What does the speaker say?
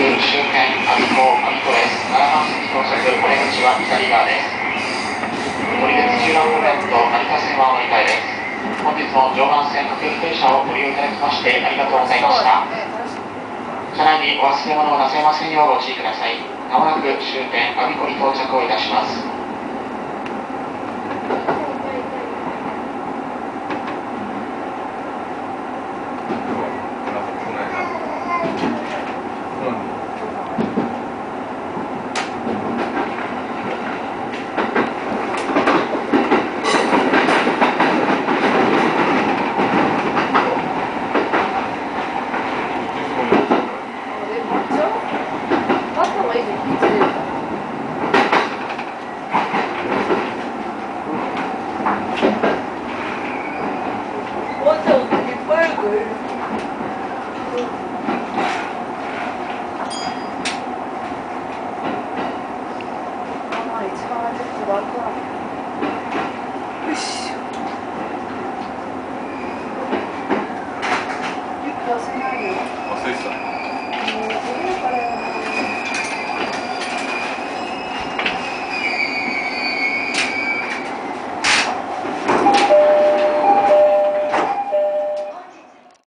旧新館阿鼻港阿鼻です。奈良線到着、お出口は左側です。乗り口中南方面と成田線は折り替えです。本日も常磐線各駅停車をご利用いただきましてありがとうございました。車内にお忘れ物をなせませんようご注意ください。まもなく終点阿鼻港に到着をいたします。